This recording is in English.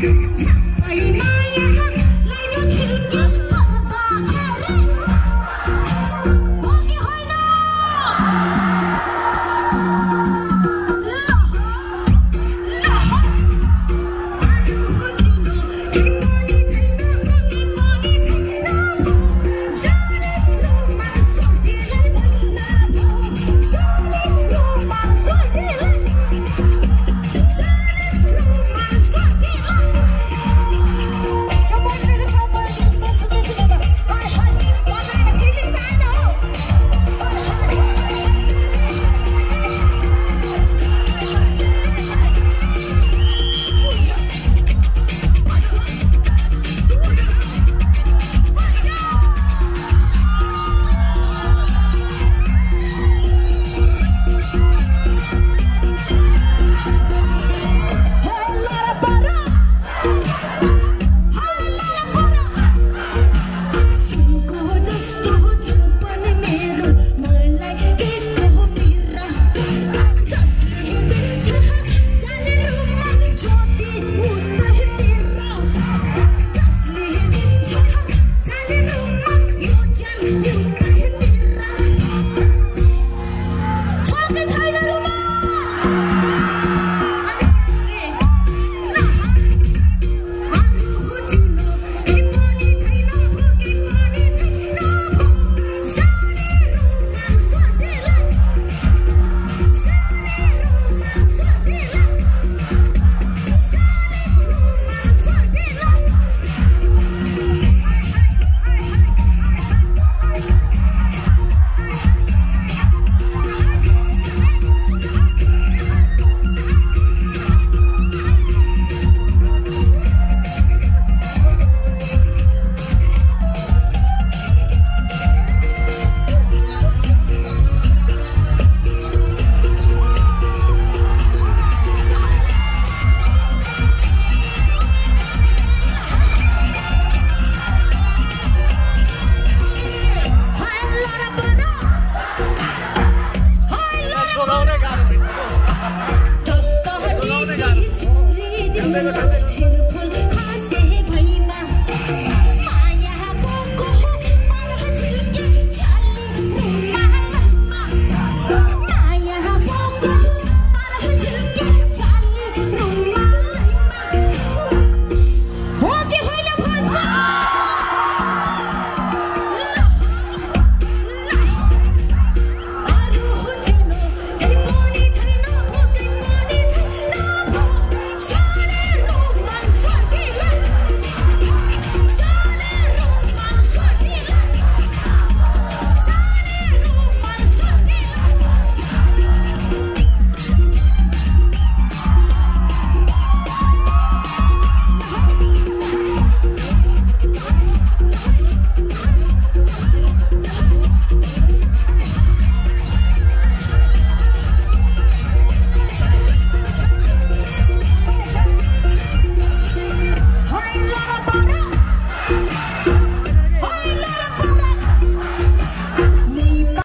Tell Thank you. Thank you.